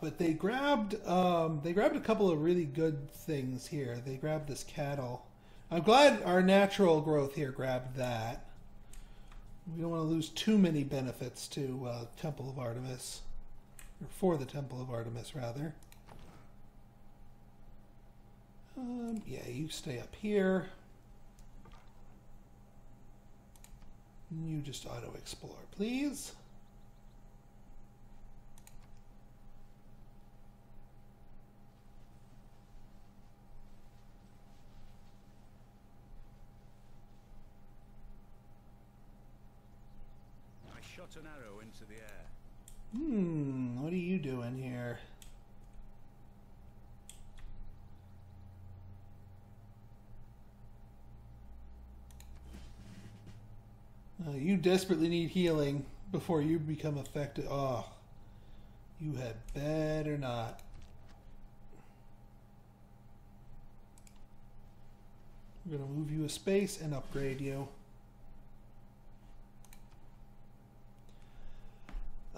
but they grabbed um, they grabbed a couple of really good things here. They grabbed this cattle. I'm glad our natural growth here grabbed that. We don't want to lose too many benefits to uh, Temple of Artemis, or for the Temple of Artemis rather. Um, yeah, you stay up here. You just auto explore, please. I an arrow into the air. Hmm, what are you doing here? Uh, you desperately need healing before you become affected. Oh, you had better not. We're going to move you a space and upgrade you.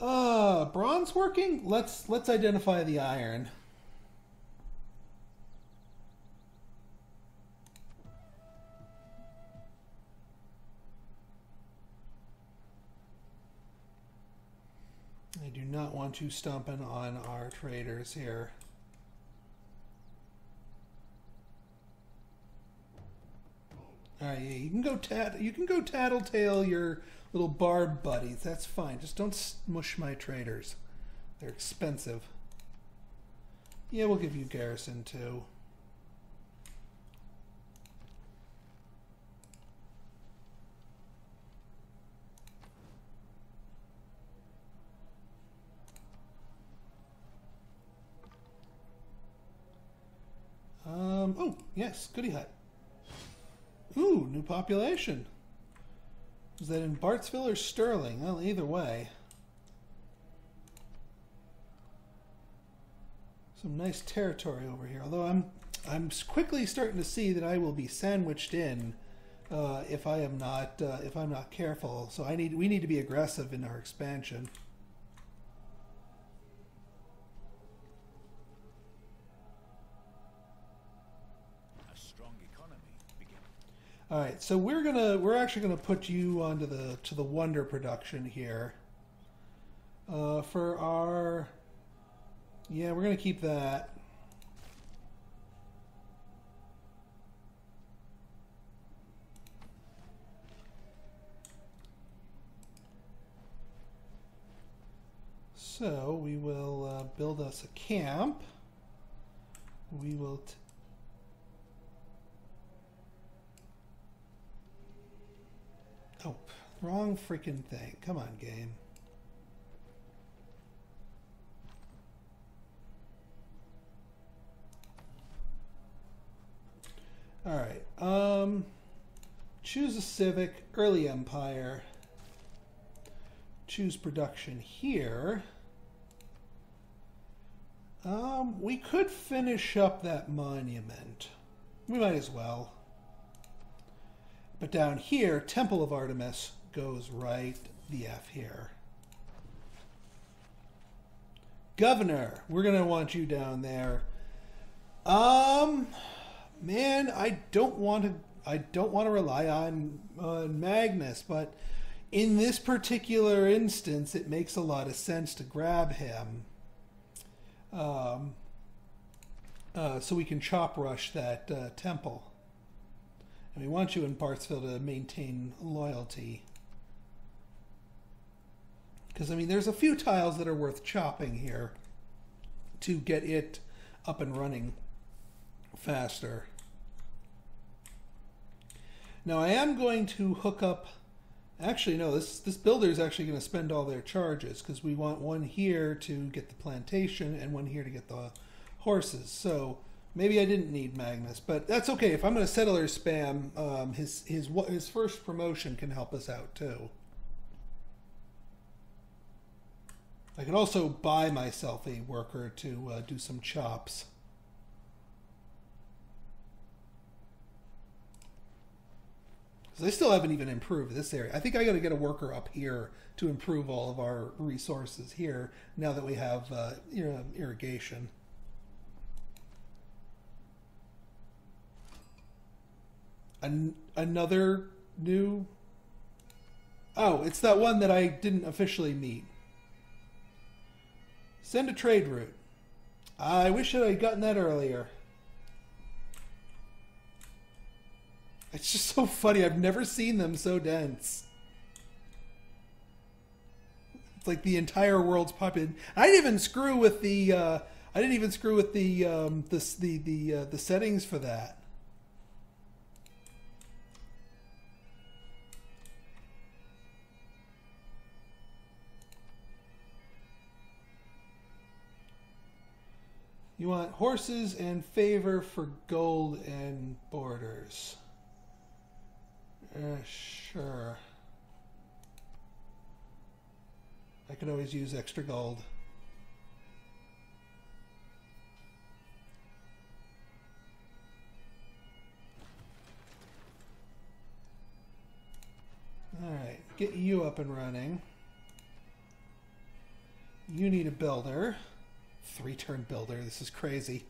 Uh, bronze working? Let's let's identify the iron. I do not want you stomping on our traders here. All right, you can go tat. You can go tattletale your little barb buddies. That's fine. Just don't smush my traders. They're expensive. Yeah, we'll give you garrison too. Um, oh, yes, goody hut. Ooh, new population. Is that in Bartsville or Sterling? Well, either way. Some nice territory over here. Although I'm, I'm quickly starting to see that I will be sandwiched in uh, if I am not, uh, if I'm not careful. So I need, we need to be aggressive in our expansion. All right, so we're gonna we're actually gonna put you onto the to the wonder production here. Uh, for our yeah, we're gonna keep that. So we will uh, build us a camp. We will. Oh, wrong freaking thing. Come on, game. All right. Um, choose a civic, early empire. Choose production here. Um, we could finish up that monument. We might as well. But down here, Temple of Artemis goes right the F here. Governor, we're gonna want you down there. Um, man, I don't want to. I don't want to rely on on Magnus, but in this particular instance, it makes a lot of sense to grab him. Um, uh, so we can chop rush that uh, temple. We want you in Bartsville to maintain loyalty. Because, I mean, there's a few tiles that are worth chopping here to get it up and running faster. Now, I am going to hook up... Actually, no, this, this builder is actually going to spend all their charges because we want one here to get the plantation and one here to get the horses. So maybe I didn't need Magnus, but that's okay. If I'm going to settler spam, um, his his his first promotion can help us out too. I can also buy myself a worker to uh, do some chops. Because I still haven't even improved this area. I think I got to get a worker up here to improve all of our resources here now that we have uh, you know, irrigation. An- another new. Oh, it's that one that I didn't officially meet. Send a trade route. I wish I had gotten that earlier. It's just so funny. I've never seen them so dense. It's like the entire world's populated. I didn't even screw with the. Uh, I didn't even screw with the um, the the the, uh, the settings for that. You want horses and favor for gold and borders. Uh, sure. I could always use extra gold. Alright, get you up and running. You need a builder. Three turn builder, this is crazy.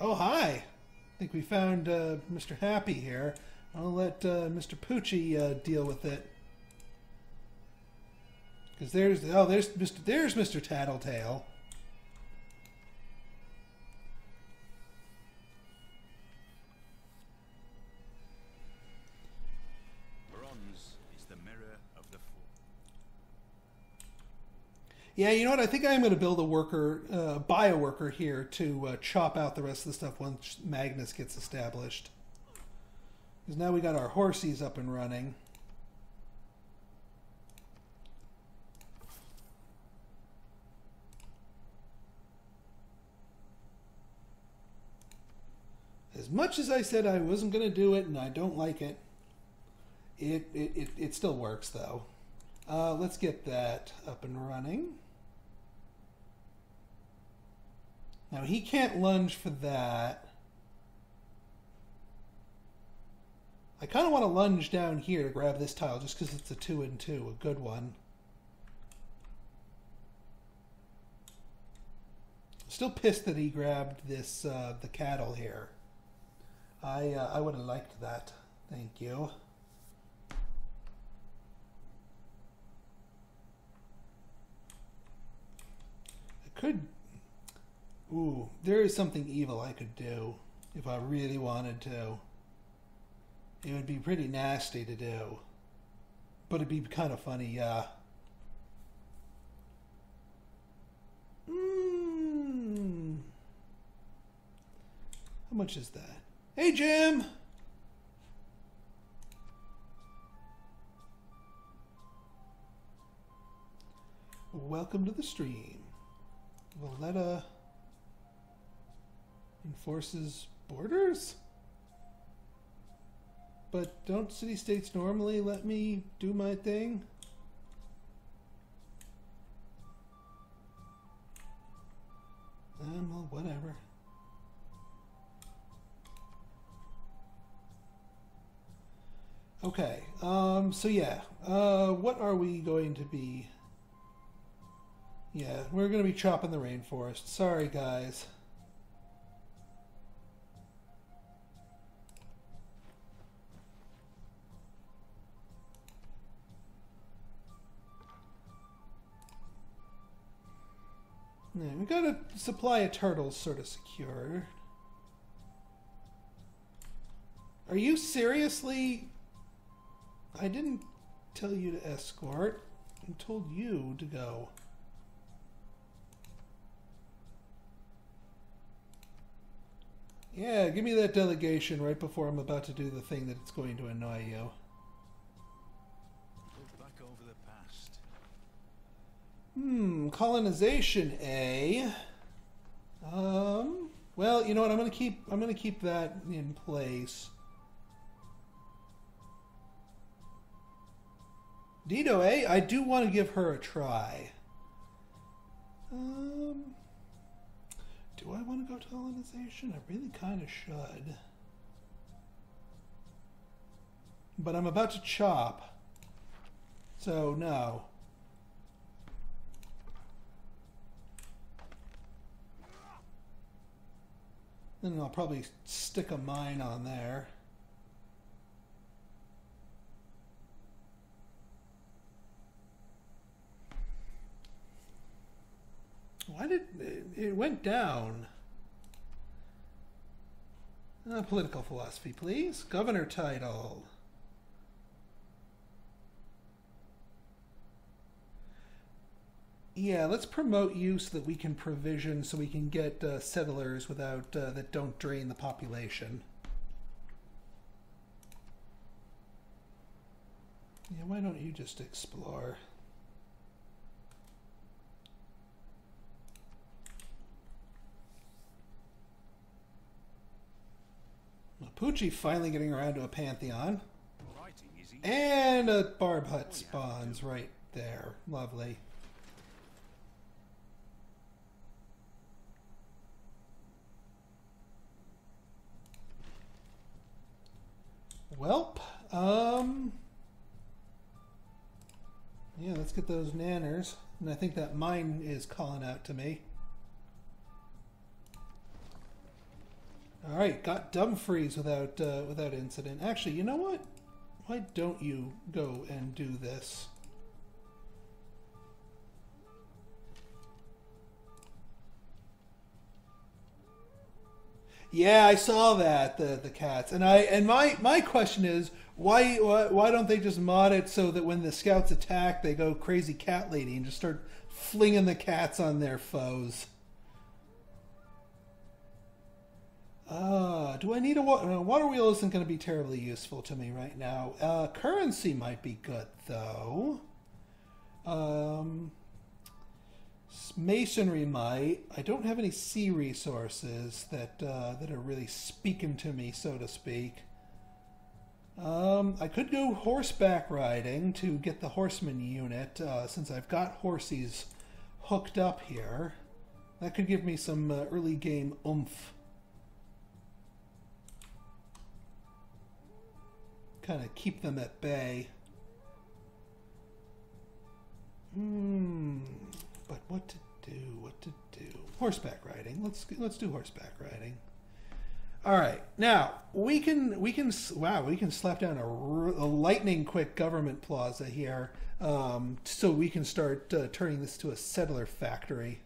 Oh, hi! I think we found uh, Mr. Happy here. I'll let uh, Mr. Poochie uh, deal with it. Because there's oh there's Mr. there's Mr. Tattletale. Yeah, you know what? I think I'm going to build a worker, uh, buy a worker here to uh, chop out the rest of the stuff once Magnus gets established. Because now we got our horsies up and running. As much as I said I wasn't going to do it and I don't like it, it, it, it, it still works though. Uh, let's get that up and running. Now he can't lunge for that. I kind of want to lunge down here to grab this tile just because it's a two and two, a good one. Still pissed that he grabbed this uh, the cattle here. I uh, I would have liked that. Thank you. I could. Ooh, there is something evil I could do if I really wanted to. It would be pretty nasty to do. But it'd be kind of funny, yeah. Mm. How much is that? Hey, Jim! Welcome to the stream. Valletta enforces borders? But don't city states normally let me do my thing? Um, well, whatever. Okay, um, so yeah, uh, what are we going to be? Yeah, we're going to be chopping the rainforest. Sorry, guys. Yeah, we got a supply of turtles sort of secure. Are you seriously? I didn't tell you to escort. I told you to go. Yeah, give me that delegation right before I'm about to do the thing that's going to annoy you. Hmm, colonization A. Um, well, you know what? I'm gonna keep. I'm gonna keep that in place. Dido A. I do want to give her a try. Um, do I want to go to colonization? I really kind of should. but I'm about to chop. So, no. Then I'll probably stick a mine on there. Why did it, went down? Uh, political philosophy, please. Governor title. Yeah, let's promote you so that we can provision, so we can get uh, settlers without uh, that don't drain the population. Yeah, why don't you just explore? Mapuche finally getting around to a pantheon. Writing is easy. And a barb hut spawns right there. Lovely. Welp. Um. Yeah, let's get those nanners. And I think that mine is calling out to me. All right, got Dumfries without uh, without incident. Actually, you know what? Why don't you go and do this? Yeah, I saw that the the cats, and I and my my question is why why, why don't they just mod it so that when the scouts attack, they go crazy cat lady and just start flinging the cats on their foes? Uh, do I need a water? Uh, water wheel isn't going to be terribly useful to me right now. Uh, currency might be good though. S- masonry might. I don't have any sea resources that uh, that are really speaking to me, so to speak. Um, I could go horseback riding to get the horseman unit uh, since I've got horsies hooked up here. That could give me some uh, early game oomph. kind of keep them at bay. Hmm. But what to Horseback riding. Let's let's do horseback riding. All right. Now we can we can wow we can slap down a lightning quick government plaza here, um, so we can start uh, turning this to a settler factory.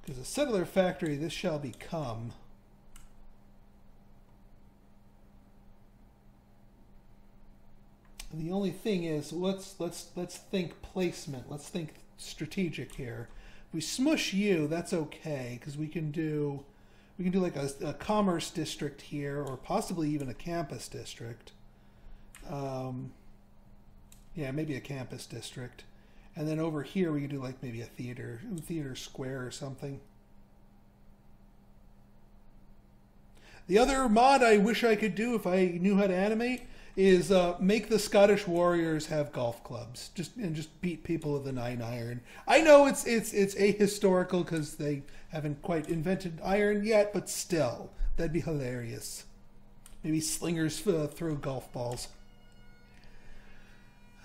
Because a settler factory this shall become. The only thing is, let's let's let's think placement. Let's think strategic here. If we smush you, that's okay because we can do we can do like a, a commerce district here, or possibly even a campus district. Um, yeah, maybe a campus district, and then over here we can do like maybe a theater, theater square or something. The other mod I wish I could do if I knew how to animate is uh, make the Scottish Warriors have golf clubs, just and just beat people with a nine iron. I know it's it's it's ahistorical because they haven't quite invented iron yet, but still, that'd be hilarious. Maybe slingers uh, throw golf balls.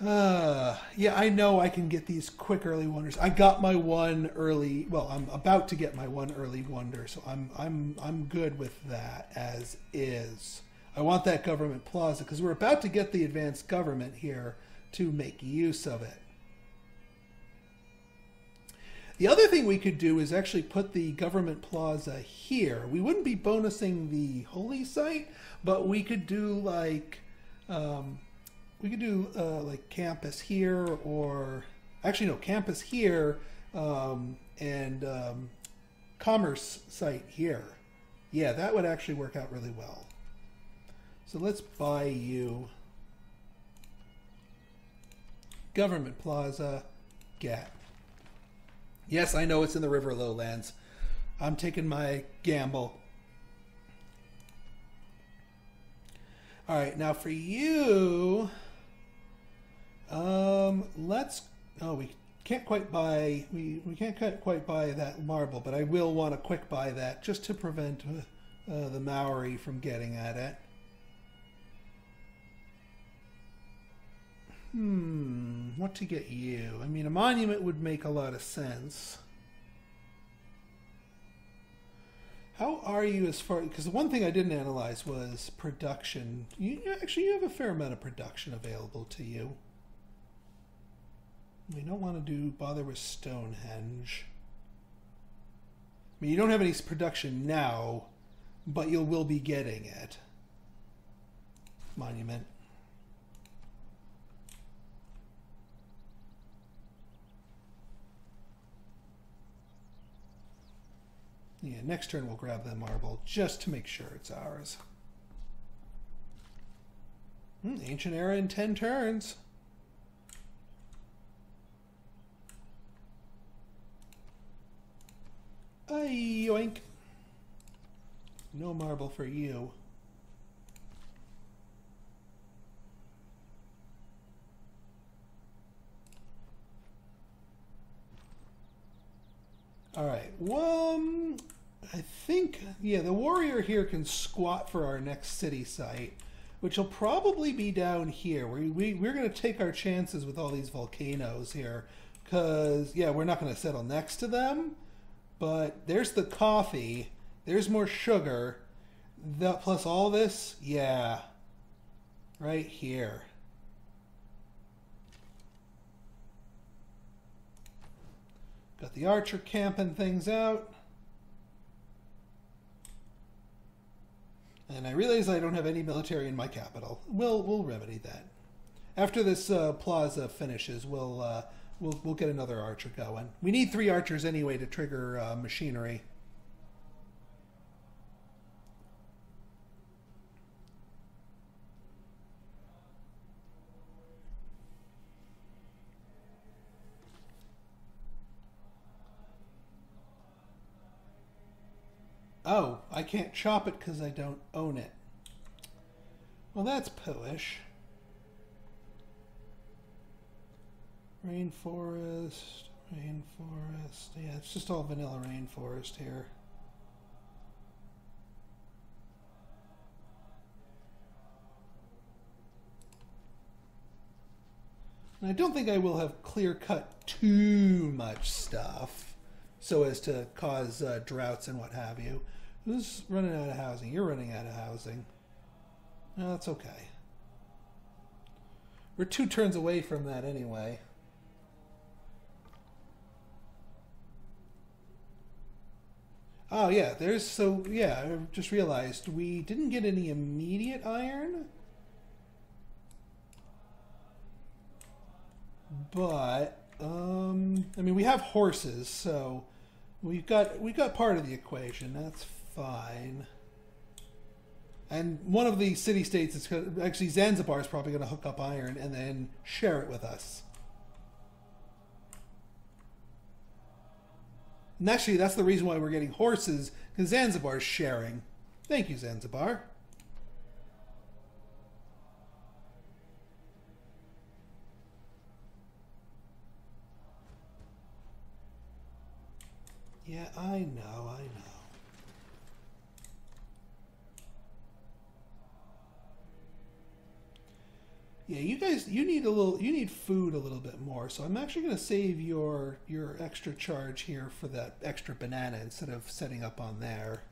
Uh, yeah, I know I can get these quick early wonders. I got my one early. Well, I'm about to get my one early wonder, so I'm I'm I'm good with that as is. I want that government plaza because we're about to get the advanced government here to make use of it. The other thing we could do is actually put the government plaza here. We wouldn't be bonusing the holy site, but we could do like um, we could do uh, like campus here or actually no campus here um, and um, commerce site here. Yeah, that would actually work out really well. So let's buy you government plaza Gap. Yes, I know it's in the river lowlands. I'm taking my gamble. All right, now for you, um, let's. Oh, we can't quite buy. We we can't quite buy that marble, but I will want to quick buy that just to prevent uh, the Maori from getting at it. Hmm, what to get you? I mean, a monument would make a lot of sense. How are you as far? Because the one thing I didn't analyze was production. You actually you have a fair amount of production available to you. We don't want to do bother with Stonehenge. I mean, you don't have any production now, but you will be getting it. Monument. Yeah, next turn we'll grab the marble just to make sure it's ours. Hmm, ancient era in 10 turns. Ay, yoink. No marble for you. All right. Um, I think yeah, the warrior here can squat for our next city site, which will probably be down here. We we we're gonna take our chances with all these volcanoes here, because yeah, we're not gonna settle next to them, but there's the coffee. There's more sugar. That plus all this, yeah, right here. Got the archer camping things out. And I realize I don't have any military in my capital. We'll we'll remedy that. After this uh, plaza finishes, we'll uh, we'll we'll get another archer going. We need three archers anyway to trigger uh, machinery. Oh, I can't chop it because I don't own it. Well, that's pooish. Rainforest, rainforest. Yeah, it's just all vanilla rainforest here. And I don't think I will have clear cut too much stuff so as to cause uh, droughts and what have you. Who's running out of housing? You're running out of housing. No, that's okay. We're two turns away from that anyway. Oh yeah, there's so yeah. I just realized we didn't get any immediate iron, but um, I mean we have horses, so we've got we got part of the equation. That's fine. And one of the city states is actually Zanzibar is probably going to hook up iron and then share it with us. And actually, that's the reason why we're getting horses because Zanzibar's sharing. Thank you, Zanzibar. Yeah, I know, I know. Yeah, you guys, you need a little, you need food a little bit more. So I'm actually going to save your your extra charge here for that extra banana instead of setting up on there.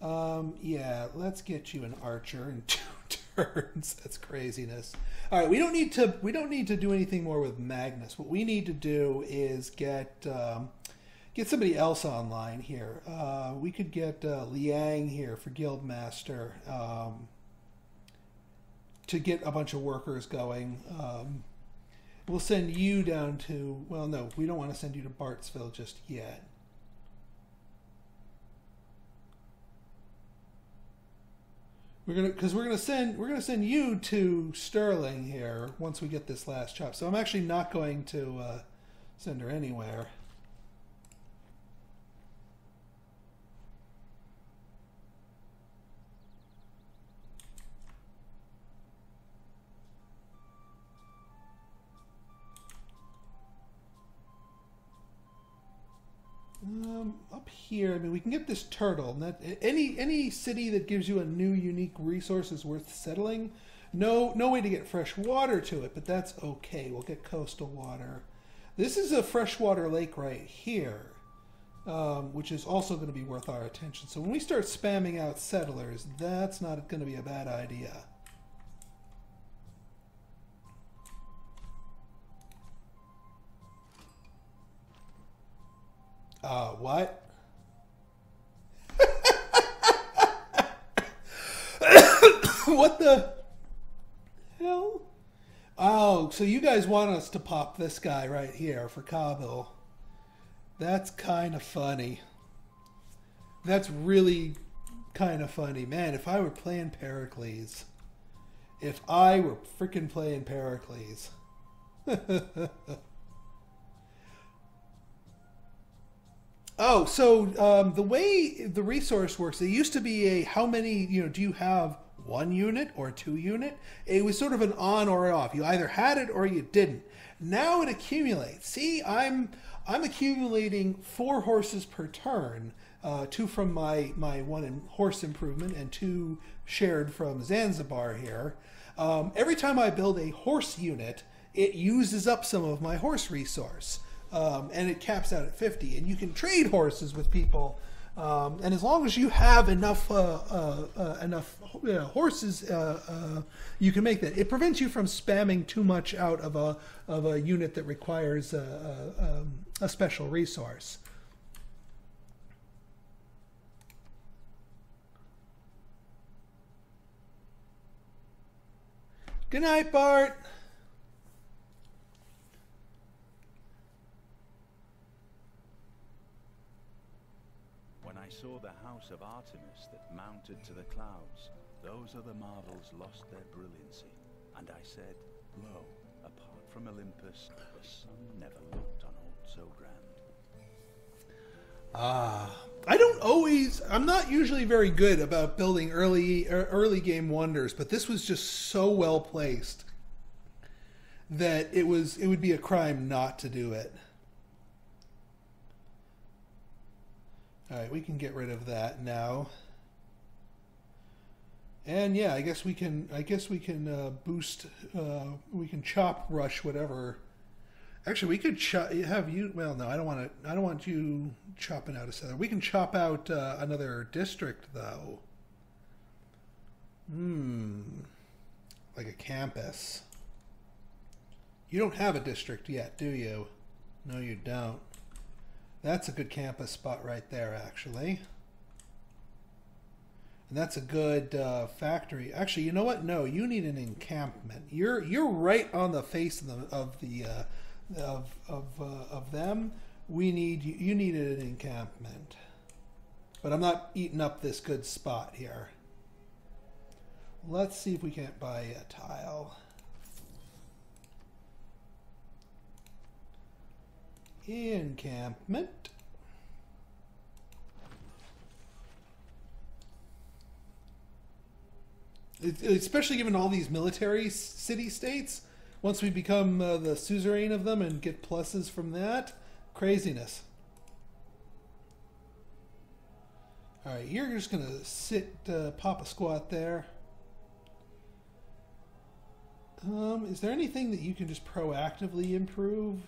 Um, yeah, let's get you an archer in two turns. That's craziness. All right, we don't need to, we don't need to do anything more with Magnus. What we need to do is get. Um, get somebody else online here. Uh, we could get uh, Liang here for Guildmaster um, to get a bunch of workers going. Um, we'll send you down to. Well, no, we don't want to send you to Bartsville just yet. We're gonna because we're gonna send we're gonna send you to Sterling here once we get this last chop. So I'm actually not going to uh, send her anywhere. Um, up here, I mean, we can get this turtle. That any any city that gives you a new unique resource is worth settling. No, no way to get fresh water to it, but that's okay. We'll get coastal water. This is a freshwater lake right here, um, which is also going to be worth our attention. So when we start spamming out settlers, that's not going to be a bad idea. Uh, what? what the hell? Oh, so you guys want us to pop this guy right here for Kabul. That's kind of funny. That's really kind of funny. Man, if I were playing Pericles. If I were freaking playing Pericles. Oh, so um, the way the resource works, it used to be a how many, you know, do you have one unit or two unit? It was sort of an on or off. You either had it or you didn't. Now it accumulates. See, I'm I'm accumulating four horses per turn, uh, two from my my one in horse improvement and two shared from Zanzibar here. Um, every time I build a horse unit, it uses up some of my horse resource um, and it caps out at 50 and you can trade horses with people um, and as long as you have enough uh, uh, uh, enough horses uh, uh, you can make that. It prevents you from spamming too much out of a of a unit that requires a, a, um, a special resource. Good night, Bart. Saw the house of Artemis that mounted to the clouds, those other marvels lost their brilliancy. And I said, Lo, apart from Olympus, the sun never looked on aught so grand. Ah, I don't always. I'm not usually very good about building early er, early game wonders, but this was just so well placed that it was it would be a crime not to do it. All right, we can get rid of that now. And yeah, I guess we can. I guess we can uh, boost. Uh, we can chop rush whatever. Actually, we could chop, have you. Well, no, I don't want to. I don't want you chopping out a settler. We can chop out uh, another district though. Hmm, like a campus. You don't have a district yet, do you? No, you don't. That's a good campus spot right there, actually. And that's a good uh, factory. Actually, you know what? No, you need an encampment. You're you're right on the face of the of the uh, of of uh, of them. We need you. Needed an encampment, but I'm not eating up this good spot here. Let's see if we can't buy a tile. Encampment. Especially given all these military city states, once we become uh, the suzerain of them and get pluses from that, craziness. All right, you're just gonna sit, uh, pop a squat there. Um, is there anything that you can just proactively improve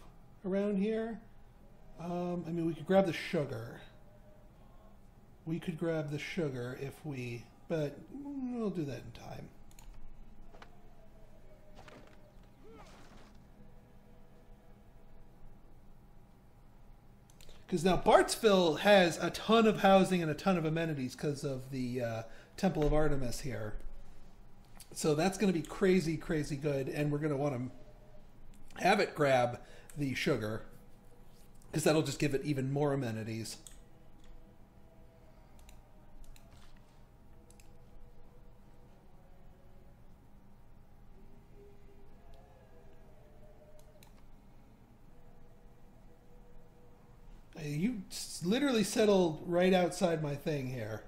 around here? Um, I mean, we could grab the sugar. We could grab the sugar if we, but we'll do that in time. Because now Bartsville has a ton of housing and a ton of amenities because of the uh, Temple of Artemis here. So that's going to be crazy, crazy good. And we're going to want to have it grab the sugar because that'll just give it even more amenities. You literally settled right outside my thing here.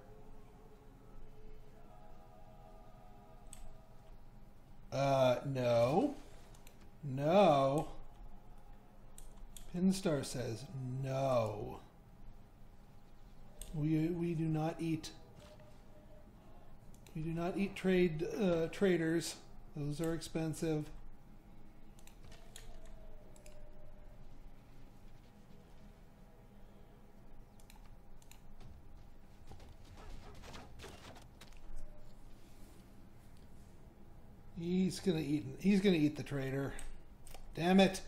Uh, no. No. Pinstar says no. We we do not eat. We do not eat trade uh, traders. Those are expensive. He's gonna eat. He's gonna eat the trader. Damn it.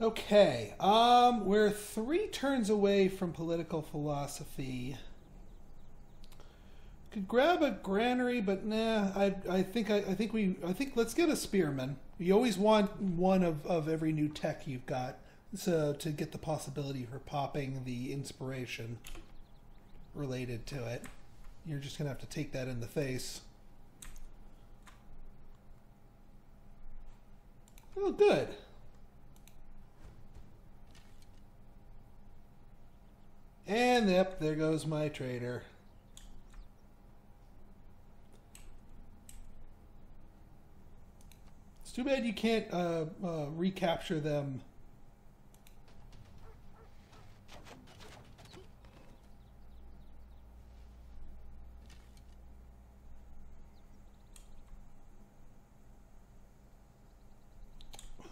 Okay. Um, we're three turns away from political philosophy. Could grab a granary, but nah. I I think I, I think we I think let's get a spearman. You always want one of, of every new tech you've got, so to get the possibility for popping the inspiration related to it. You're just gonna have to take that in the face. Oh, good. And yep, there goes my trader. It's too bad you can't uh, uh, recapture them.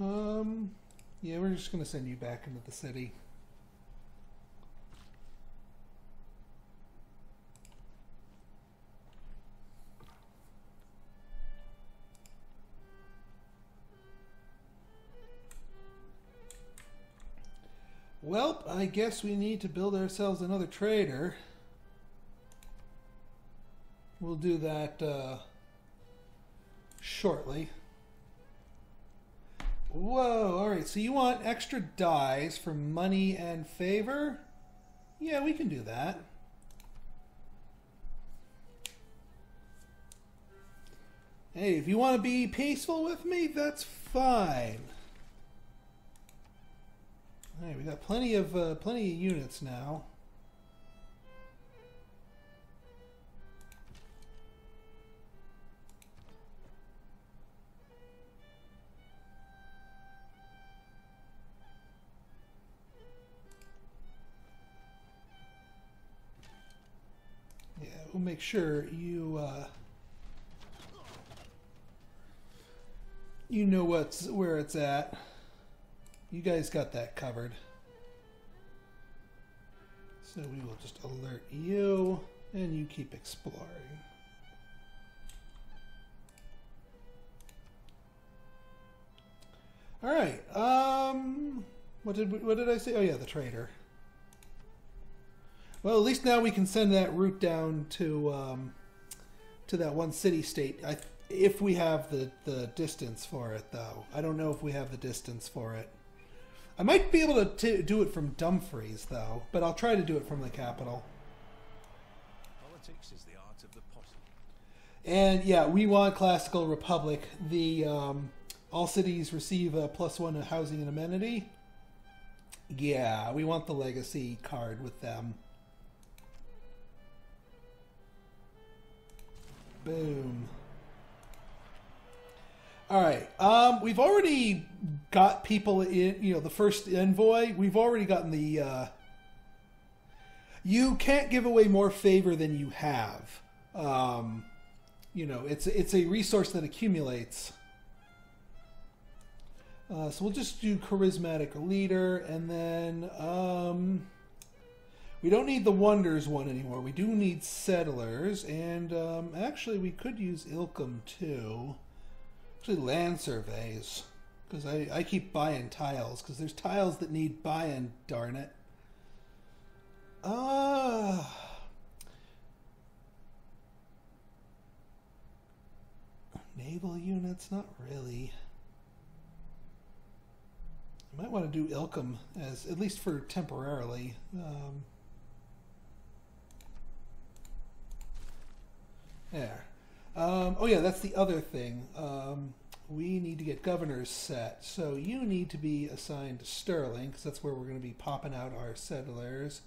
Um, yeah, we're just gonna send you back into the city. Well, I guess we need to build ourselves another trader. We'll do that uh, shortly. Whoa, alright, so you want extra dyes for money and favor? Yeah, we can do that. Hey, if you want to be peaceful with me, that's fine. All right, we got plenty of uh, plenty of units now. Yeah, we'll make sure you uh, you know what's where it's at. You guys got that covered. So we will just alert you, and you keep exploring. All right. Um, what did we, what did I say? Oh yeah, the trader. Well, at least now we can send that route down to um, to that one city state. I, if we have the the distance for it, though, I don't know if we have the distance for it. I might be able to t- do it from Dumfries, though, but I'll try to do it from the capital. Politics is the art of the possible. And yeah, we want classical republic. The um, all cities receive a plus one housing and amenity. Yeah, we want the legacy card with them. Boom. All right. Um, we've already got people in. You know, the first envoy. We've already gotten the. Uh, you can't give away more favor than you have. Um, you know, it's it's a resource that accumulates. Uh, so we'll just do charismatic leader, and then um, we don't need the wonders one anymore. We do need settlers, and um, actually we could use Ilkum too. Actually, land surveys, because I, I keep buying tiles, because there's tiles that need buying. Darn it. Ah. Naval units, not really. I might want to do Ilkum as at least for temporarily. Um, there. Um, oh yeah, that's the other thing. Um, we need to get governors set. So you need to be assigned to Sterling because that's where we're going to be popping out our settlers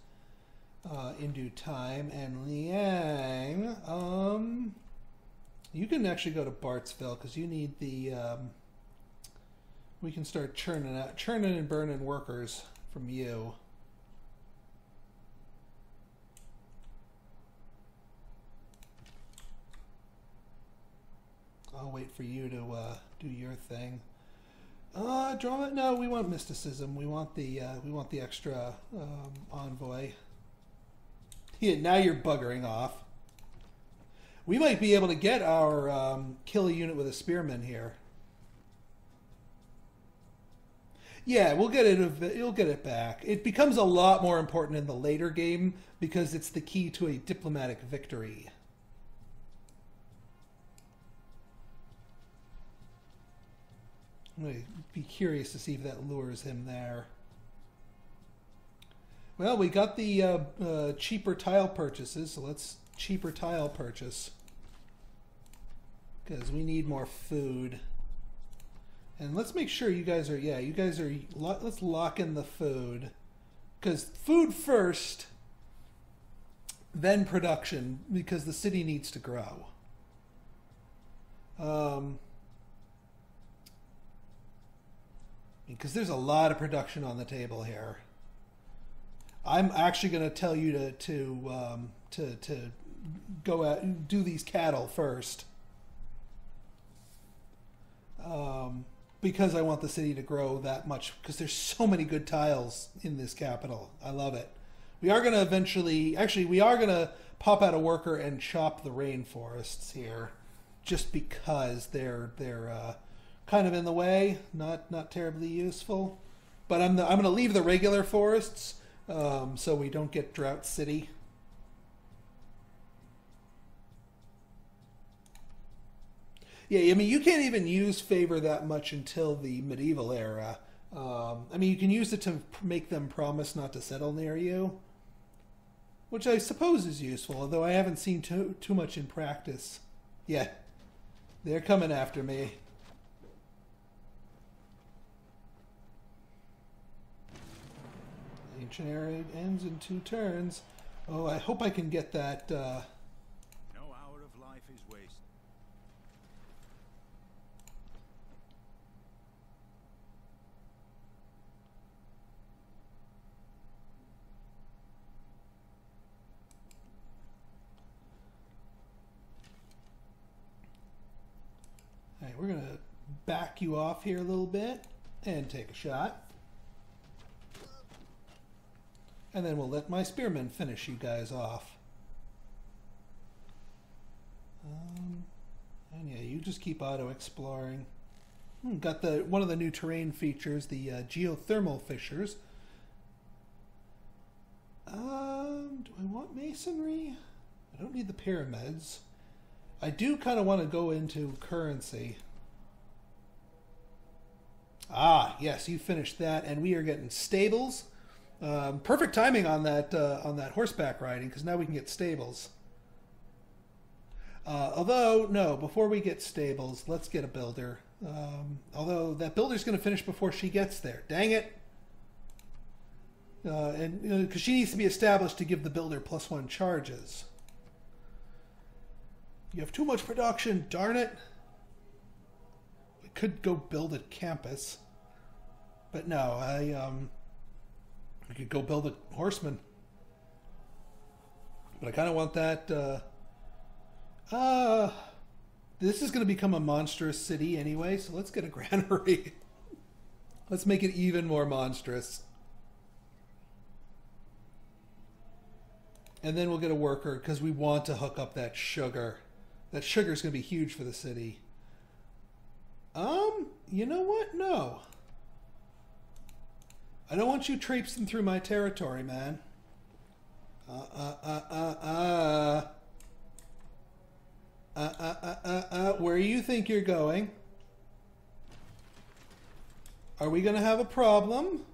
uh, in due time. And Liang, um, you can actually go to Bartsville because you need the. Um, we can start churning out, churning and burning workers from you. I'll wait for you to uh, do your thing. Uh, drama? No, we want mysticism. We want the uh, we want the extra um, envoy. Yeah, now you're buggering off. We might be able to get our um, kill a unit with a spearman here. Yeah, we'll get it. You'll get it back. It becomes a lot more important in the later game because it's the key to a diplomatic victory. I'm going to be curious to see if that lures him there. Well, we got the uh, uh, cheaper tile purchases, so let's cheaper tile purchase. Because we need more food. And let's make sure you guys are, yeah, you guys are, let's lock in the food. Because food first, then production, because the city needs to grow. Um, because there's a lot of production on the table here. I'm actually going to tell you to to um, to to go out and do these cattle first, um, because I want the city to grow that much. Because there's so many good tiles in this capital. I love it. We are going to eventually, actually, we are going to pop out a worker and chop the rainforests here, just because they're they're. Uh, kind of in the way, not not terribly useful. But I'm the, I'm going to leave the regular forests um, so we don't get drought city. Yeah, I mean you can't even use favor that much until the medieval era. Um, I mean you can use it to make them promise not to settle near you, which I suppose is useful. Although I haven't seen too too much in practice. Yeah, they're coming after me. Ancient Era ends in two turns. Oh, I hope I can get that. Uh... No hour of life is wasted. All right, we're gonna back you off here a little bit and take a shot. And then we'll let my spearmen finish you guys off. Um, and yeah, you just keep auto exploring. Hmm, got the one of the new terrain features, the uh, geothermal fissures. Um, do I want masonry? I don't need the pyramids. I do kind of want to go into currency. Ah, yes, you finished that, and we are getting stables. Um, perfect timing on that uh, on that horseback riding because now we can get stables. Uh, although no, before we get stables, let's get a builder. Um, although that builder's going to finish before she gets there. Dang it! Uh, and because you know, she needs to be established to give the builder plus one charges. You have too much production. Darn it! We could go build a campus, but no, I um. We could go build a horseman. But I kind of want that. Uh, uh, this is going to become a monstrous city anyway, so let's get a granary. let's make it even more monstrous. And then we'll get a worker because we want to hook up that sugar. That sugar is going to be huge for the city. Um, you know what? No. I don't want you traipsing through my territory, man. Uh, uh, uh, uh, uh. Uh, uh, uh, uh, uh. Where you think you're going? Are we going to have a problem?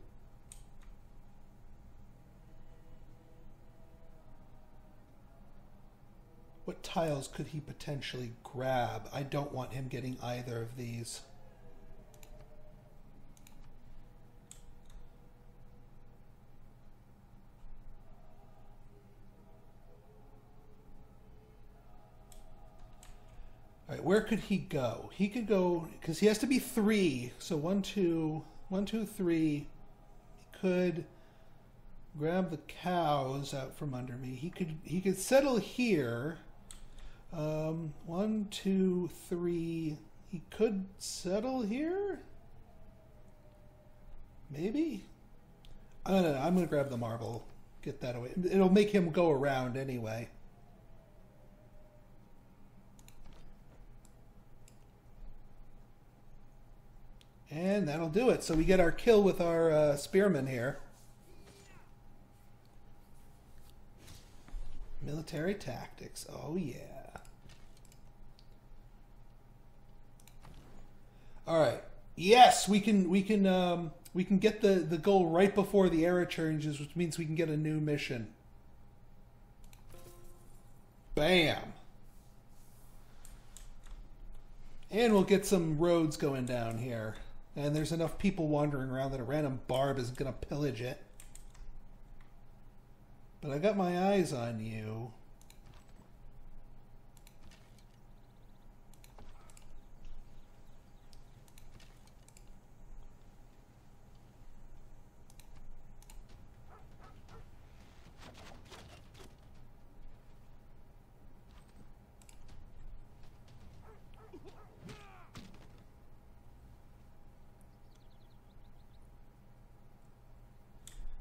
What tiles could he potentially grab? I don't want him getting either of these. Where could he go? He could go because he has to be three. So one, two, one, two, three. He could grab the cows out from under me. He could he could settle here, Um, one, two, three. He could settle here? Maybe? I don't know. I'm going to grab the marble. Get that away. It'll make him go around anyway. And that'll do it. So we get our kill with our uh, spearman here. Military tactics. Oh, yeah. All right. Yes, we can we can um, we can get the the goal right before the era changes, which means we can get a new mission. Bam. And we'll get some roads going down here. And there's enough people wandering around that a random barb isn't going to pillage it. But I got my eyes on you.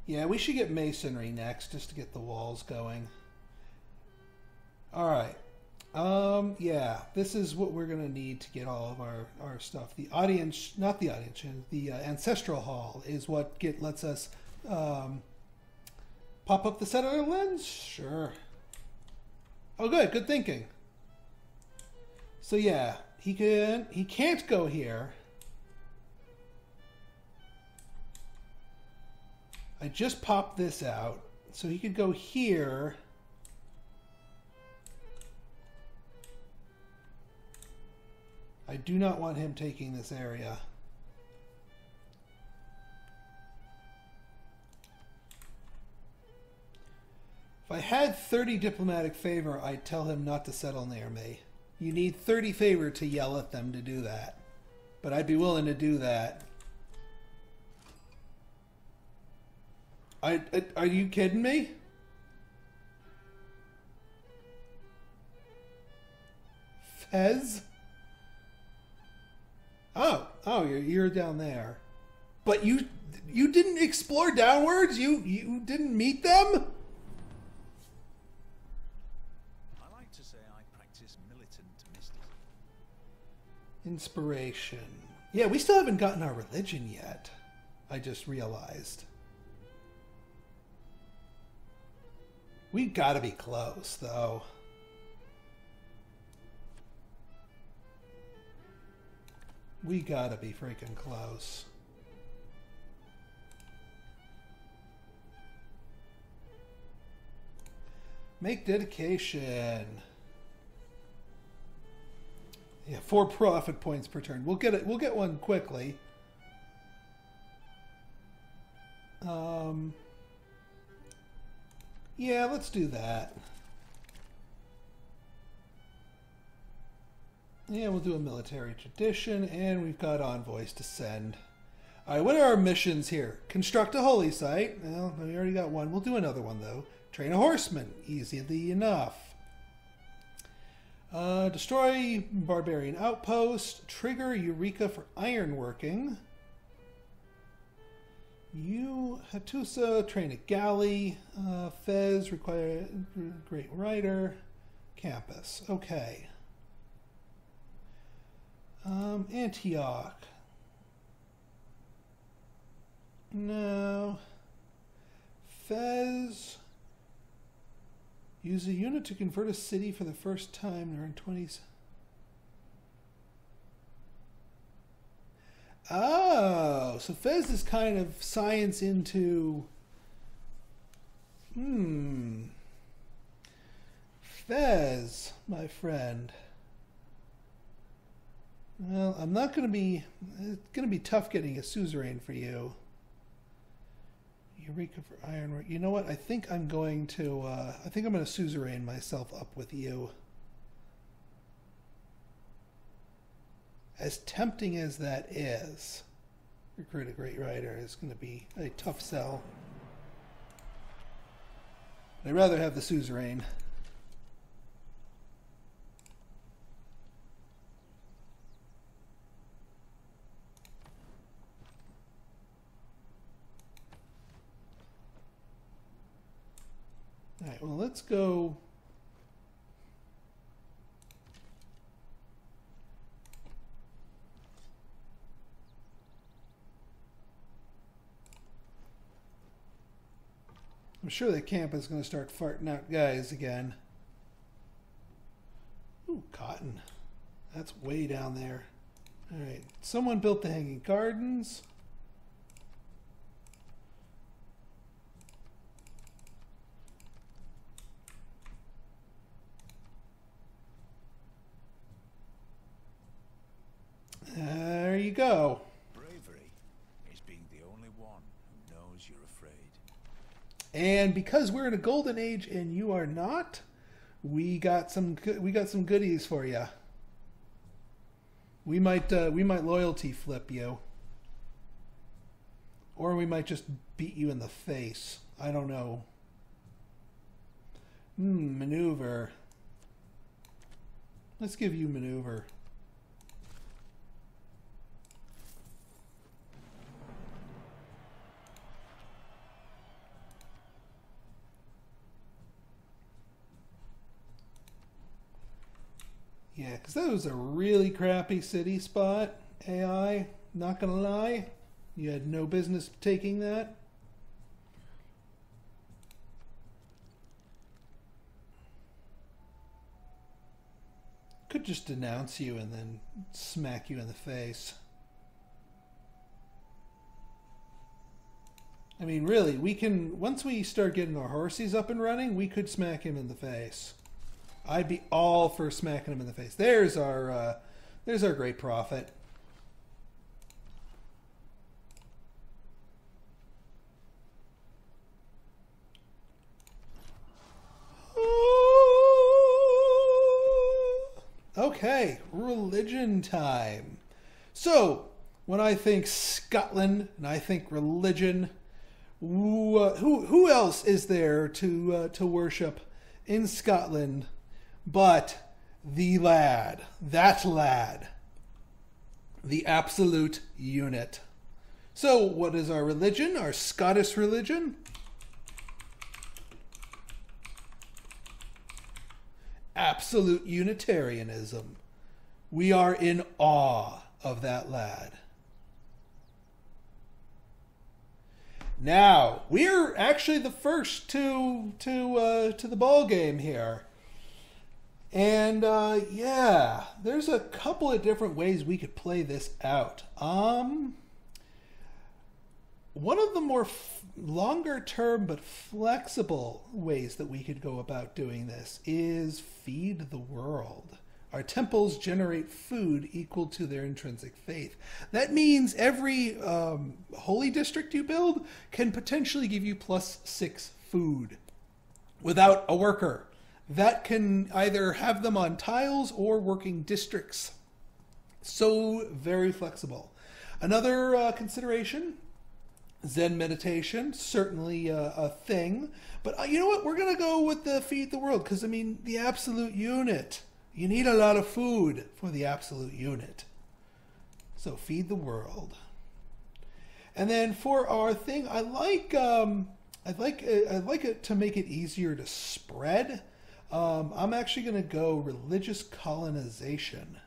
Yeah, we should get masonry next just to get the walls going. All right. Um, yeah, this is what we're going to need to get all of our, our stuff. The audience, not the audience, the uh, ancestral hall is what get lets us um, pop up the settler lens. Sure. Oh, good. Good thinking. So yeah, he can he can't go here. I just popped this out. So he could go here. I do not want him taking this area. If I had 30 diplomatic favor, I'd tell him not to settle near me. You need 30 favor to yell at them to do that. But I'd be willing to do that. I, I, are you kidding me? Fez? Oh, oh, you're, you're down there. But you you didn't explore downwards? You you didn't meet them? I like to say I practice militant mysticism. Inspiration. Yeah, we still haven't gotten our religion yet. I just realized. We gotta be close, though. We gotta be freaking close. Make dedication. Yeah, four prophet points per turn. We'll get it. We'll get one quickly. Um. Yeah, let's do that. Yeah, we'll do a military tradition, and we've got envoys to send. All right, what are our missions here? Construct a holy site. Well, we already got one. We'll do another one, though. Train a horseman. Easily enough. Uh, destroy barbarian outpost. Trigger Eureka for ironworking. You, Hattusa, train a galley. Uh, Fez, require great writer, Campus. Okay. Um, Antioch. No. Fez. Use a unit to convert a city for the first time during 20s. Oh, so Fez is kind of science into. Hmm. Fez, my friend. Well, I'm not going to be. It's going to be tough getting a suzerain for you. Eureka for ironwork. You know what? I think I'm going to. Uh, I think I'm going to suzerain myself up with you. as tempting as that is, recruit a great writer is going to be a tough sell. But I'd rather have the suzerain. All right, well, let's go I'm sure the camp is going to start farting out guys again. Ooh, cotton. That's way down there. All right, someone built the hanging gardens. There you go. Bravery is being the only one who knows you're afraid. And because we're in a golden age and you are not, we got some we got some goodies for you. We might uh, we might loyalty flip you, or we might just beat you in the face. I don't know. Hmm, maneuver. Let's give you maneuver. Yeah, because that was a really crappy city spot. AI, not gonna lie, you had no business taking that. Could just denounce you and then smack you in the face. I mean, really, we can once we start getting our horses up and running, we could smack him in the face. I'd be all for smacking him in the face. There's our uh, there's our great prophet. Okay, religion time. So, when I think Scotland and I think religion, who uh, who, who else is there to uh, to worship in Scotland but the lad, that lad, the absolute unit. So, what is our religion? Our Scottish religion? Absolute Unitarianism. We are in awe of that lad. Now we're actually the first to to uh, to the ball game here, and uh, yeah, there's a couple of different ways we could play this out. Um, one of the more longer term but flexible ways that we could go about doing this is feed the world. Our temples generate food equal to their intrinsic faith. That means every um, holy district you build can potentially give you plus six food without a worker. That can either have them on tiles or working districts. So very flexible. Another uh, consideration Zen meditation, certainly a, a thing. But uh, you know what? We're going to go with the feed the world because, I mean, the absolute unit. You need a lot of food for the absolute unit. So feed the world. And then for our thing, I like um, I'd like uh, I'd like it to make it easier to spread. Um, I'm actually going to go religious colonization.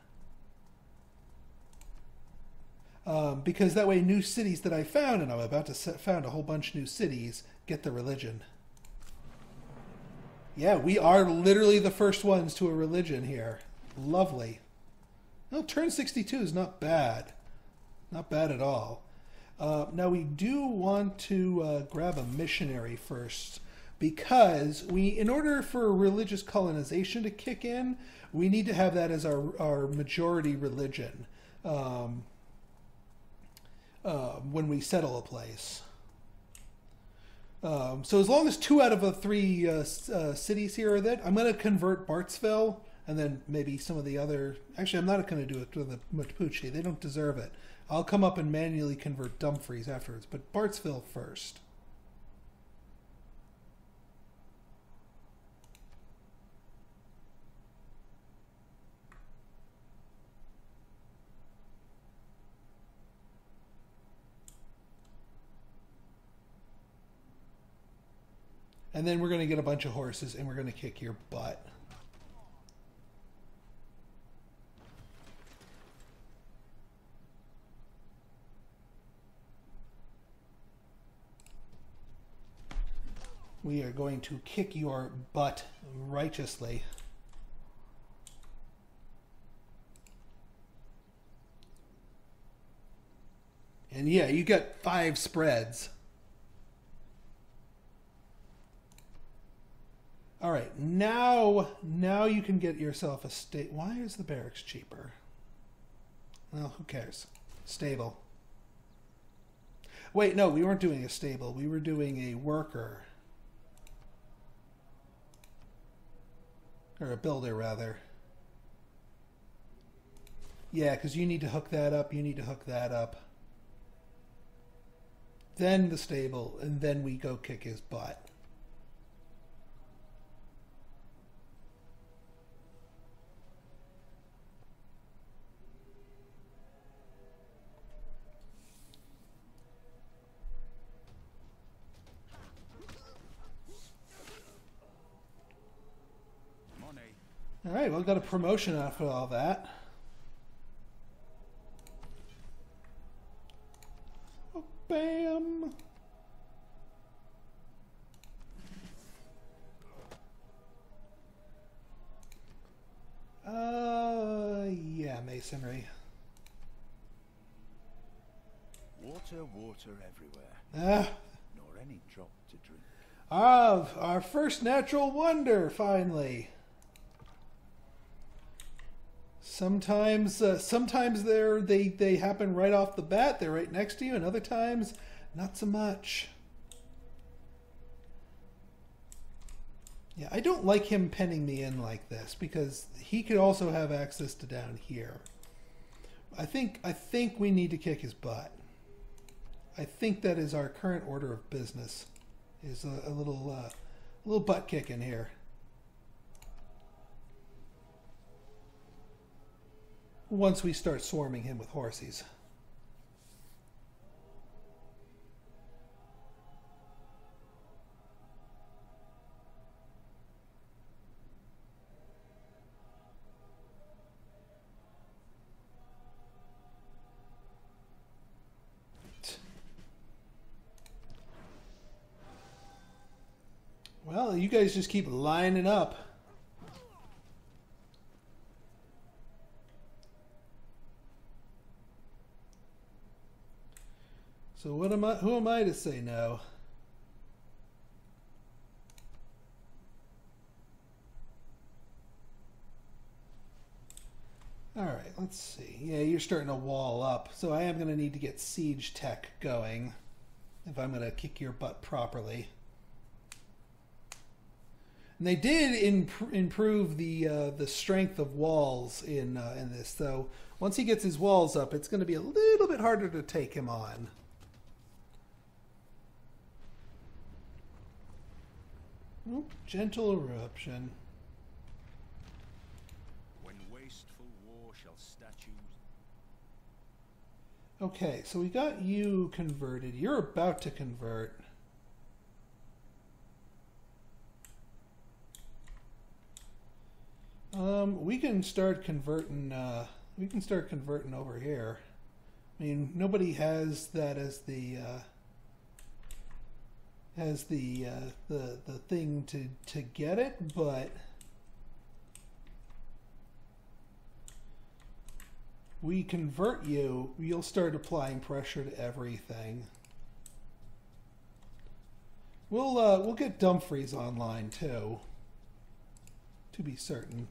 Um, because that way, new cities that I found, and I'm about to set, found a whole bunch of new cities, get the religion. Yeah, we are literally the first ones to a religion here. Lovely. No, turn 62 is not bad. Not bad at all. Uh, now, we do want to uh, grab a missionary first because we, in order for religious colonization to kick in, we need to have that as our, our majority religion um, uh, when we settle a place. Um, so as long as two out of the three uh, uh, cities here are that, I'm going to convert Bartsville and then maybe some of the other. Actually, I'm not going to do it to the Mapuche. They don't deserve it. I'll come up and manually convert Dumfries afterwards, but Bartsville first. And then we're going to get a bunch of horses and we're going to kick your butt. We are going to kick your butt righteously. And yeah, you got five spreads. All right, now now you can get yourself a state. Why is the barracks cheaper? Well, who cares? Stable. Wait, no, we weren't doing a stable. We were doing a worker. Or a builder, rather. Yeah, because you need to hook that up. You need to hook that up. Then the stable, and then we go kick his butt. Money. All right, well, got a promotion after all that. Oh, bam. Uh, yeah, masonry. Water, water everywhere, Ah, nor any drop to drink. ah, our first natural wonder, finally. Sometimes, uh, sometimes they're they they happen right off the bat. They're right next to you, and other times, not so much. Yeah, I don't like him penning me in like this because he could also have access to down here. I think I think we need to kick his butt. I think that is our current order of business. Is a, a little uh, a little butt kicking here. Once we start swarming him with horsies. Well, you guys just keep lining up. So what am I who am I to say no? All right, let's see. Yeah, you're starting to wall up. So I am going to need to get siege tech going if I'm going to kick your butt properly. And they did imp- improve the uh, the strength of walls in uh, in this. So once he gets his walls up, it's going to be a little bit harder to take him on. Oop, gentle eruption. When wasteful war shall statues Okay, so we got you converted. You're about to convert. Um, we can start converting. Uh, we can start converting over here. I mean, nobody has that as the uh, as the uh, the the thing to to get it, but we convert you, you'll start applying pressure to everything. We'll uh, we'll get Dumfries online too, to be certain.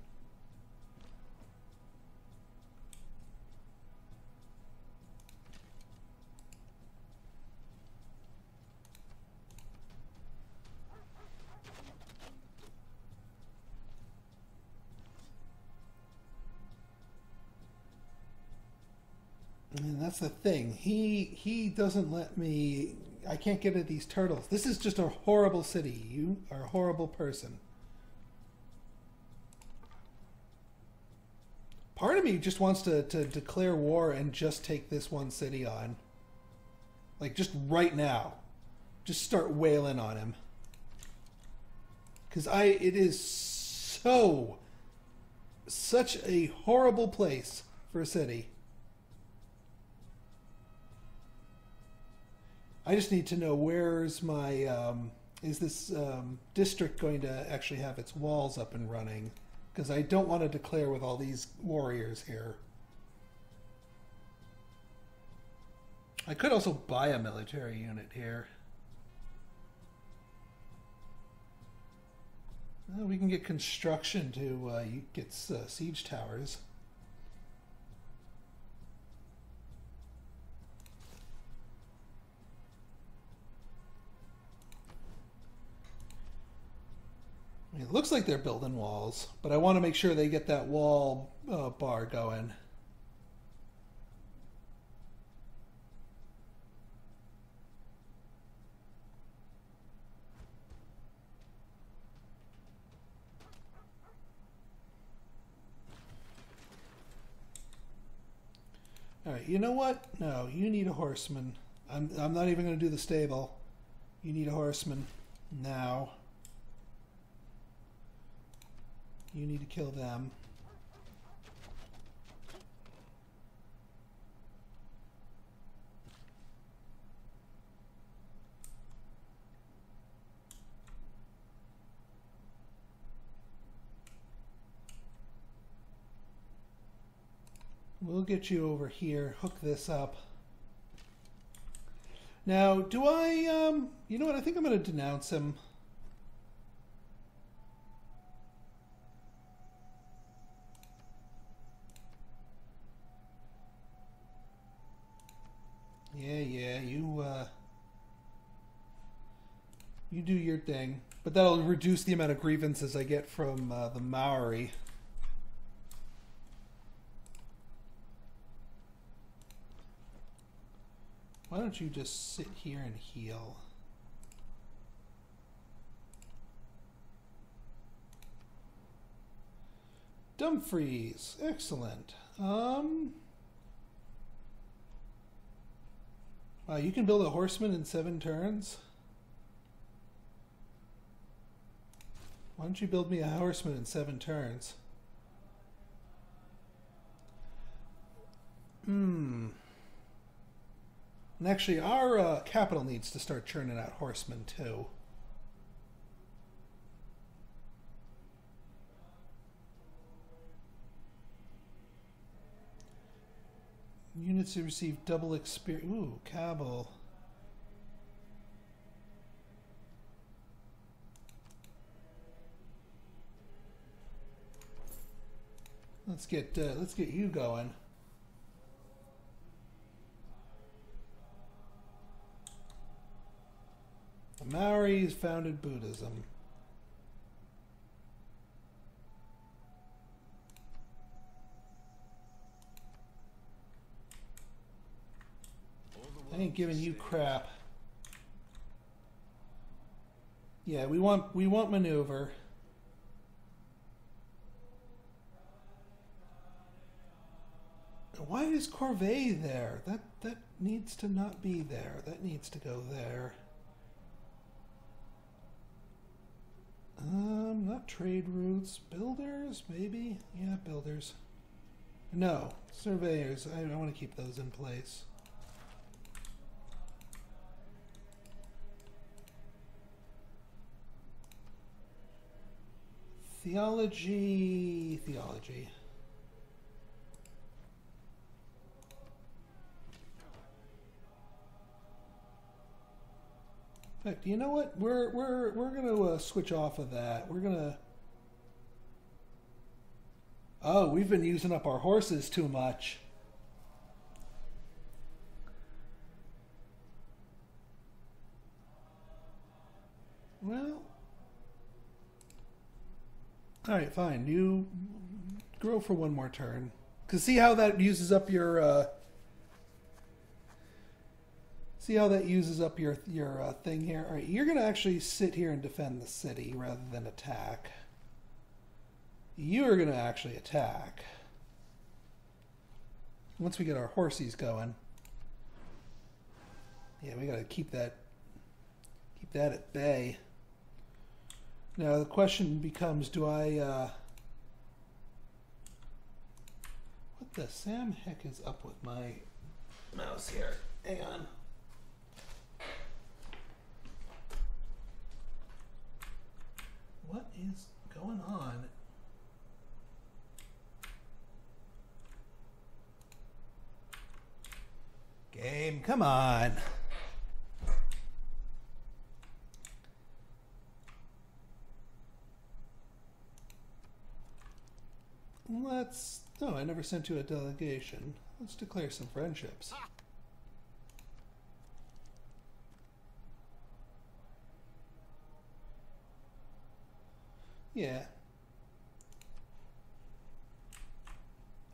And that's the thing. He he doesn't let me. I can't get at these turtles. This is just a horrible city. You are a horrible person. Part of me just wants to, to declare war and just take this one city on. Like, just right now. Just start wailing on him. because I it is so such a horrible place for a city. I just need to know where's my um, is this um, district going to actually have its walls up and running? Because I don't want to declare with all these warriors here. I could also buy a military unit here. Uh, we can get construction to uh, get uh, siege towers. It looks like they're building walls, but I want to make sure they get that wall uh, bar going. All right, you know what? No, you need a horseman. I'm, I'm not even going to do the stable. You need a horseman now. You need to kill them. We'll get you over here, hook this up. Now, do I, um, you know what, I think I'm going to denounce him. Yeah, yeah, you, uh, you do your thing. But that'll reduce the amount of grievances I get from uh, the Maori. Why don't you just sit here and heal? Dumfries, excellent. Um, wow, you can build a horseman in seven turns. Why don't you build me a horseman in seven turns? Hmm. And actually, our uh, capital needs to start churning out horsemen too. Units that receive double experience. Ooh, Kabul. Let's get uh, let's get you going. The Maoris founded Buddhism. I ain't giving you crap. Yeah, we want we want maneuver. Why is Corvée there? That that needs to not be there. That needs to go there. Um, not trade routes. Builders, maybe? Yeah, builders. No, surveyors. I, I want to keep those in place. Theology, theology. In fact, you know what? We're we're we're gonna uh, switch off of that. We're gonna. Oh, we've been using up our horses too much. Well, all right, fine. You grow for one more turn. Cause see how that uses up your. Uh, See how that uses up your your uh, thing here? All right, you're going to actually sit here and defend the city rather than attack. You are going to actually attack. Once we get our horsies going. Yeah, we got to keep that keep that at bay. Now the question becomes: Do I? Uh, what the Sam heck is up with my mouse here? Hang on. What is going on? Game, come on. Let's. No, I never sent you a delegation. Let's declare some friendships. Yeah.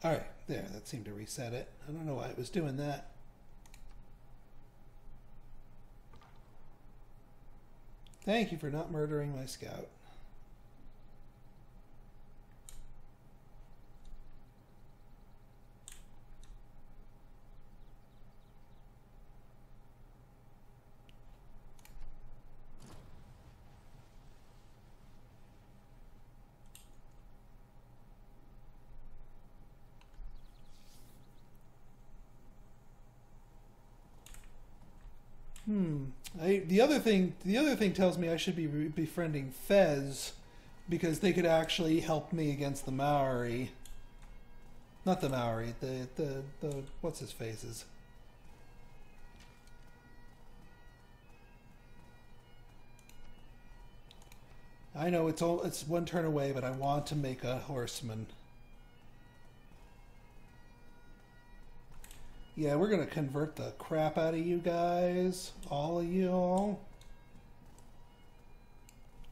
Alright, there, that seemed to reset it. I don't know why it was doing that. Thank you for not murdering my scout. Hmm. I, the other thing, the other thing tells me I should be befriending Fez, because they could actually help me against the Maori. Not the Maori, the the the what's his faces. I know it's all it's one turn away, but I want to make a horseman. Yeah, we're gonna convert the crap out of you guys, all of you all.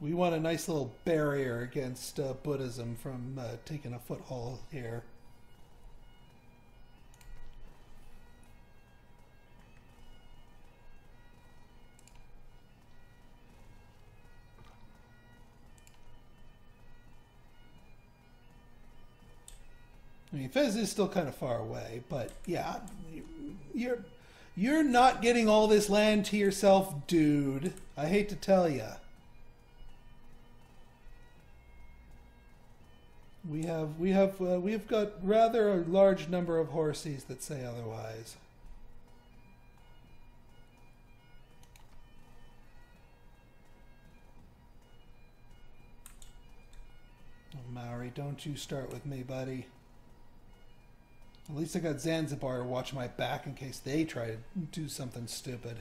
We want a nice little barrier against uh, Buddhism from uh, taking a foothold here. I mean, Fez is still kind of far away, but yeah, you're you're not getting all this land to yourself, dude. I hate to tell you. We have we have uh, we've got rather a large number of horses that say otherwise. Oh, Maori, don't you start with me, buddy. At least I got Zanzibar to watch my back in case they try to do something stupid.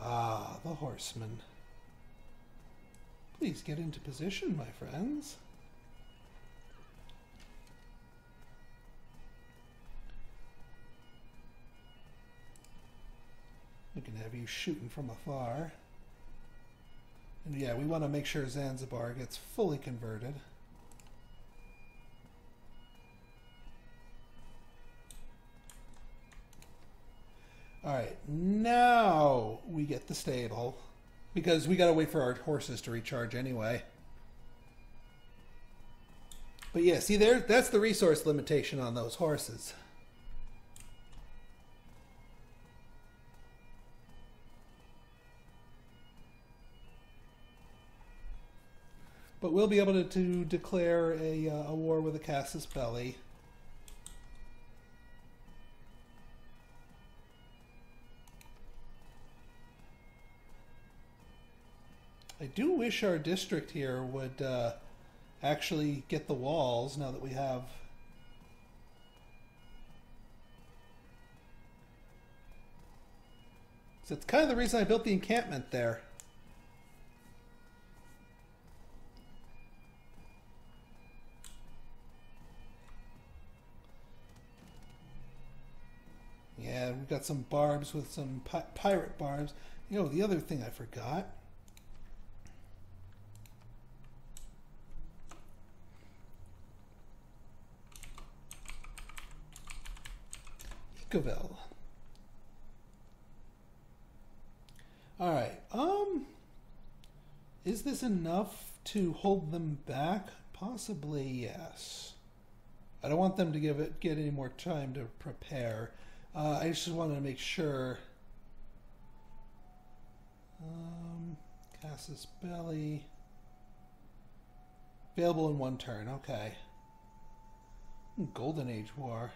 Ah, the horseman. Please get into position, my friends. We can have you shooting from afar. And yeah, we want to make sure Zanzibar gets fully converted. Alright, now we get the stable. Because we gotta wait for our horses to recharge anyway. But yeah, see there that's the resource limitation on those horses. But we'll be able to, to declare a, uh, a war with a Casus Belli. I do wish our district here would uh, actually get the walls now that we have. So it's kind of the reason I built the encampment there. Yeah, we've got some barbs with some pi pirate barbs. You know, the other thing I forgot. Ecoville. All right. Um, is this enough to hold them back? Possibly yes. I don't want them to give it get any more time to prepare. Uh, I just wanted to make sure. Um, Belli. Available in one turn. Okay. Hmm, Golden Age War.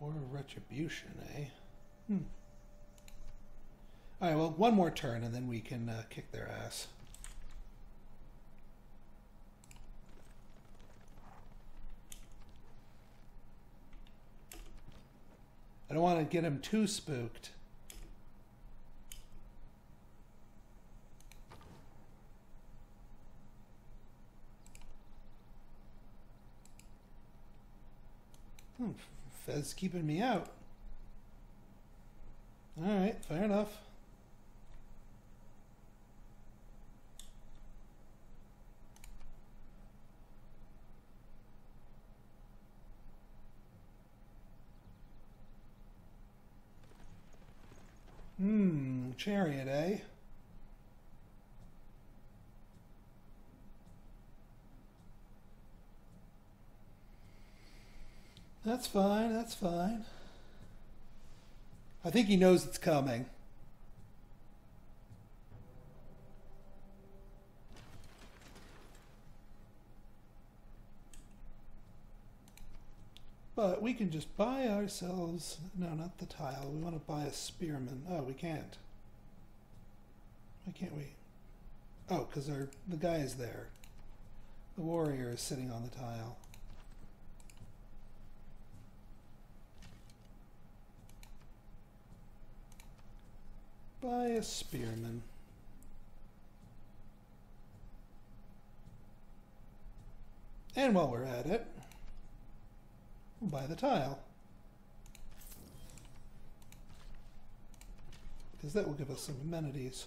Of Retribution, eh? Hmm. Alright, well, one more turn and then we can uh, kick their ass. I don't want to get him too spooked. Hmm, Fez keeping me out. Alright, fair enough. Hmm, chariot, eh? That's fine, that's fine. I think he knows it's coming. But we can just buy ourselves. No, not the tile. We want to buy a spearman. Oh, we can't. Why can't we? Oh, because the guy is there. The warrior is sitting on the tile. Buy a spearman. And while we're at it, we'll buy the tile. Because that will give us some amenities.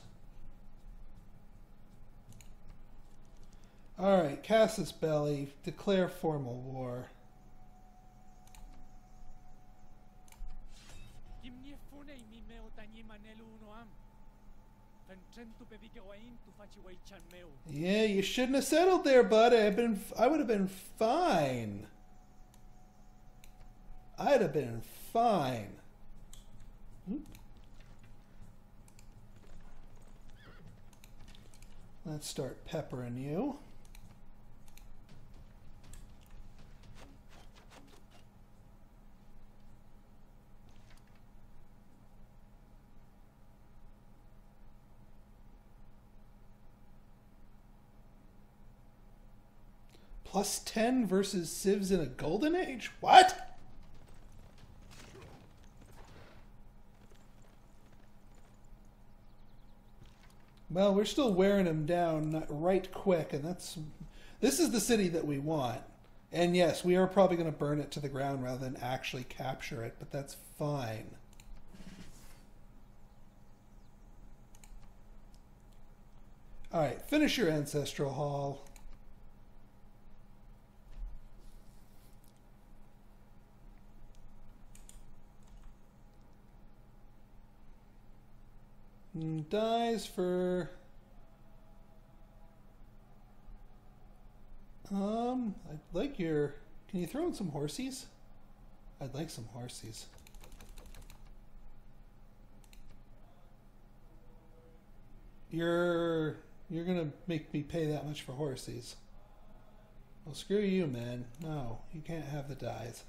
Wain tu faci wai chan meu. Yeah, you shouldn't have settled there, bud. I've been, I would have been fine. I'd have been fine. Oop. Let's start peppering you. Plus 10 versus civs in a golden age? What? Well, we're still wearing them down right quick, and that's. This is the city that we want. And yes, we are probably going to burn it to the ground rather than actually capture it, but that's fine. Alright, finish your ancestral hall. Dyes for. Um, I'd like your. Can you throw in some horsies? I'd like some horsies. You're you're gonna make me pay that much for horsies. Well, screw you, man. No, you can't have the dyes.